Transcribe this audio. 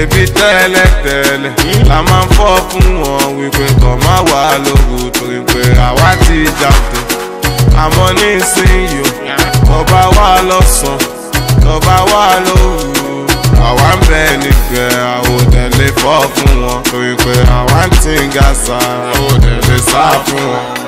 ṣebí tẹ́lẹ̀tẹ́lẹ̀ la máa ń fọ́ fún wọn wípé kàn má wà lóru torí pé àwa ti jàǹtẹ̀ àmọ́ nísìnyí ọba wà lọ́sàn-án ọba wà lóru àwa ń bẹ nígbẹ́ àwòdẹ̀lẹ̀ fọ́ fún wọn torí pé àwa ń tìǹgà sáà àwòdẹ̀lẹ̀ sá fún wọn.